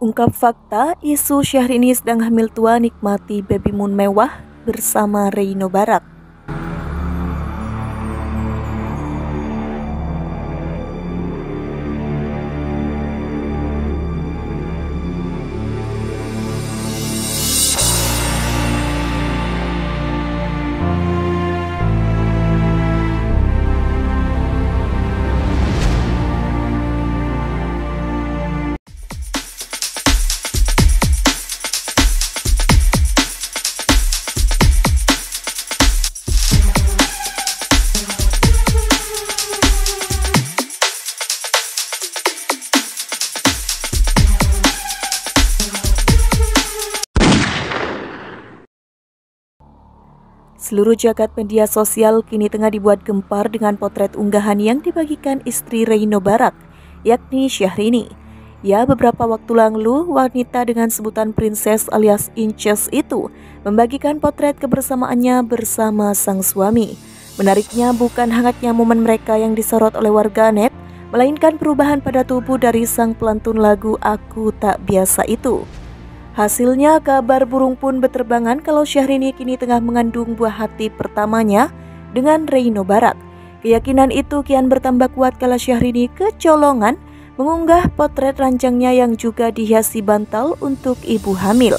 Ungkap fakta, isu Syahrini sedang hamil tua nikmati baby moon mewah bersama Reino Barak. Seluruh jagat media sosial kini tengah dibuat gempar dengan potret unggahan yang dibagikan istri Reino Barak, yakni Syahrini. Ya, beberapa waktu lalu, wanita dengan sebutan princess alias Inches itu membagikan potret kebersamaannya bersama sang suami. Menariknya bukan hangatnya momen mereka yang disorot oleh warganet, melainkan perubahan pada tubuh dari sang pelantun lagu Aku Tak Biasa itu. Hasilnya kabar burung pun berterbangan kalau Syahrini kini tengah mengandung buah hati pertamanya dengan Reino Barat. Keyakinan itu kian bertambah kuat kala Syahrini kecolongan mengunggah potret ranjangnya yang juga dihiasi bantal untuk ibu hamil.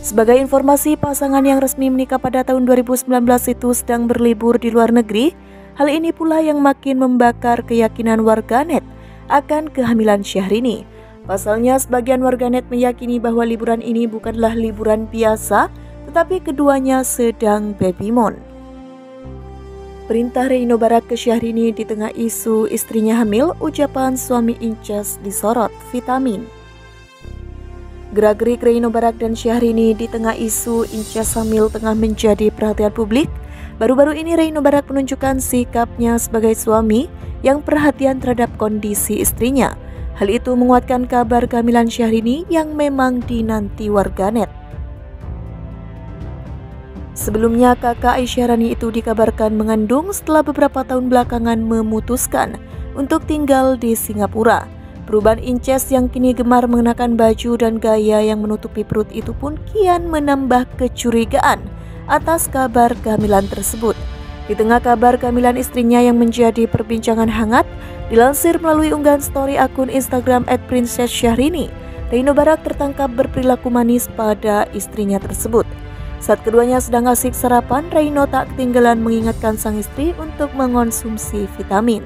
Sebagai informasi, pasangan yang resmi menikah pada tahun 2019 itu sedang berlibur di luar negeri. Hal ini pula yang makin membakar keyakinan warganet akan kehamilan Syahrini. Pasalnya, sebagian warganet meyakini bahwa liburan ini bukanlah liburan biasa, tetapi keduanya sedang baby moon. Perintah Reino Barat ke Syahrini di tengah isu istrinya hamil, ucapan suami Incas disorot vitamin. Gerak-gerik Reino Barat dan Syahrini di tengah isu Incas hamil tengah menjadi perhatian publik. Baru-baru ini Reino Barat menunjukkan sikapnya sebagai suami yang perhatian terhadap kondisi istrinya. Hal itu menguatkan kabar kehamilan Syahrini yang memang dinanti warganet. Sebelumnya kakak Aisyah Rani itu dikabarkan mengandung setelah beberapa tahun belakangan memutuskan untuk tinggal di Singapura. Perubahan Inces yang kini gemar mengenakan baju dan gaya yang menutupi perut itu pun kian menambah kecurigaan atas kabar kehamilan tersebut. Di tengah kabar kehamilan istrinya yang menjadi perbincangan hangat, dilansir melalui unggahan story akun Instagram @princess_syahrini, Reino Barak tertangkap berperilaku manis pada istrinya tersebut. Saat keduanya sedang asik sarapan, Reino tak ketinggalan mengingatkan sang istri untuk mengonsumsi vitamin.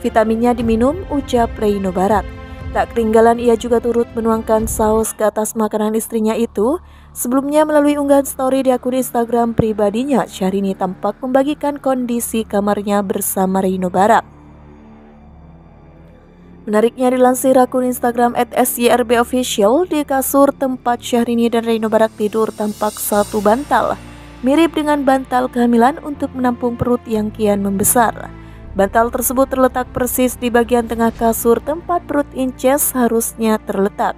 Vitaminnya diminum, ucap Reino Barak. Tak ketinggalan ia juga turut menuangkan saus ke atas makanan istrinya itu Sebelumnya melalui unggahan story di akun Instagram pribadinya, Syahrini tampak membagikan kondisi kamarnya bersama Rino Barak. Menariknya dilansir akun Instagram @syrbofficial di kasur tempat Syahrini dan Rino Barak tidur tampak satu bantal, mirip dengan bantal kehamilan untuk menampung perut yang kian membesar. Bantal tersebut terletak persis di bagian tengah kasur tempat perut Inces harusnya terletak.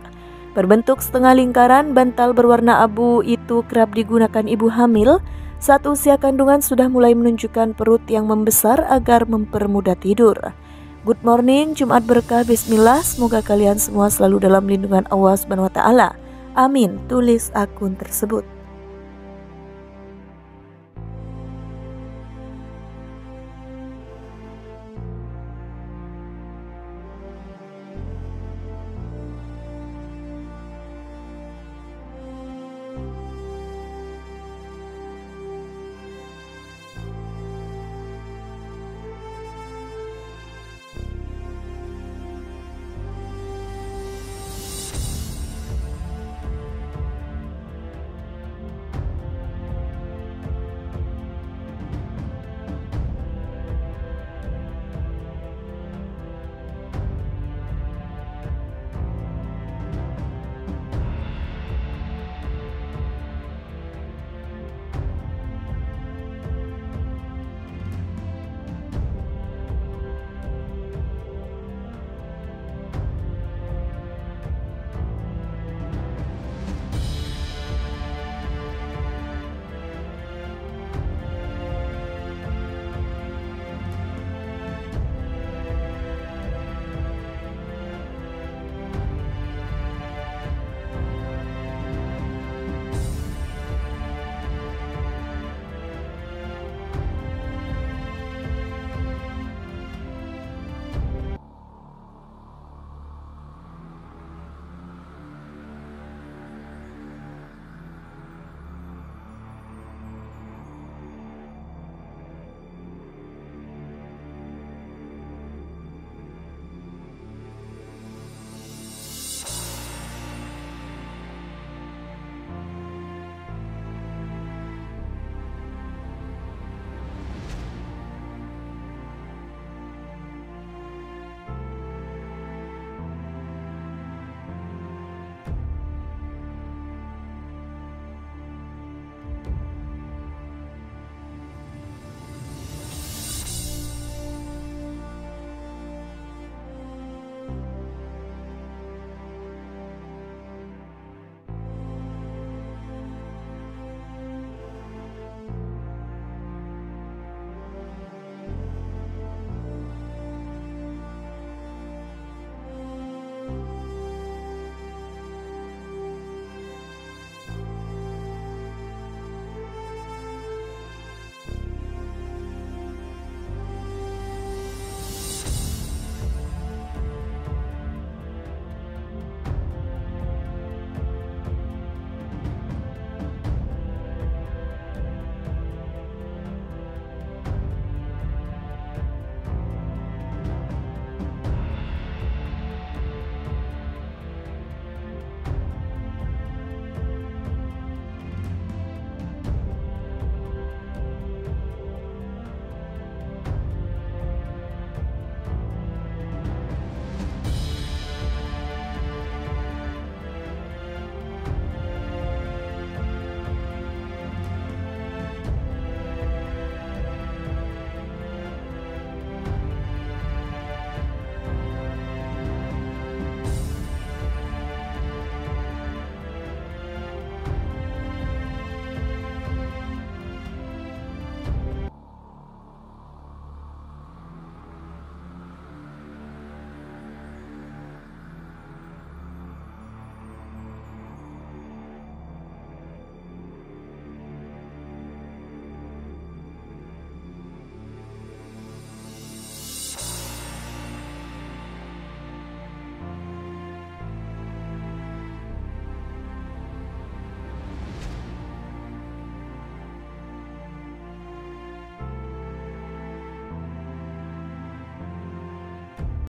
Berbentuk setengah lingkaran, bantal berwarna abu itu kerap digunakan ibu hamil saat usia kandungan sudah mulai menunjukkan perut yang membesar agar mempermudah tidur. Good morning, Jumat berkah, bismillah, semoga kalian semua selalu dalam lindungan Allah Subhanahu wa taala. Amin, tulis akun tersebut.